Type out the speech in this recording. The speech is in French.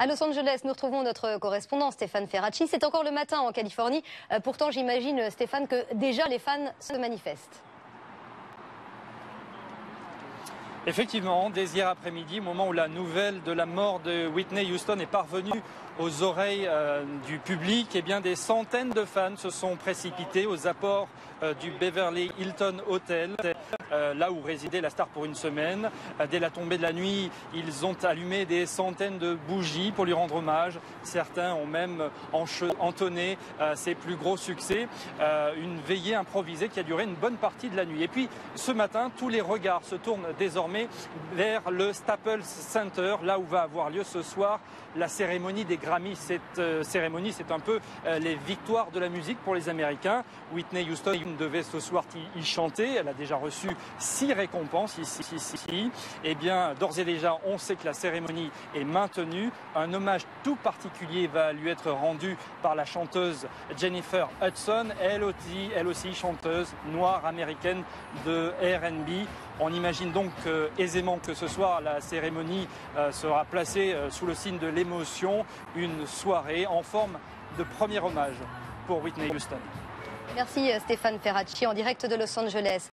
À Los Angeles, nous retrouvons notre correspondant Stéphane Ferracci. C'est encore le matin en Californie. Euh, pourtant, j'imagine, Stéphane, que déjà les fans se manifestent. Effectivement, dès hier après-midi, au moment où la nouvelle de la mort de Whitney Houston est parvenue aux oreilles euh, du public, eh bien, des centaines de fans se sont précipités aux apports euh, du Beverly Hilton Hotel, euh, là où résidait la star pour une semaine. dès la tombée de la nuit, ils ont allumé des centaines de bougies pour lui rendre hommage. Certains ont même entonné ses plus gros succès. une veillée improvisée qui a duré une bonne partie de la nuit. Et puis, ce matin, tous les regards se tournent désormais vers le Staples Center, là où va avoir lieu ce soir la cérémonie des Grammy. Cette euh, cérémonie, c'est un peu euh, les victoires de la musique pour les Américains. Whitney Houston devait ce soir y, chanter. Elle a déjà reçu six récompenses ici. ici, Eh bien, d'ores et déjà, on sait que la cérémonie est maintenue. Un hommage tout particulier va lui être rendu par la chanteuse Jennifer Hudson, elle aussi, elle aussi chanteuse noire américaine de R&B. On imagine donc euh, aisément que ce soir, la cérémonie sera placée sous le signe de l'émotion, une soirée en forme de premier hommage pour Whitney Houston. Merci Stéphane Ferracci en direct de Los Angeles.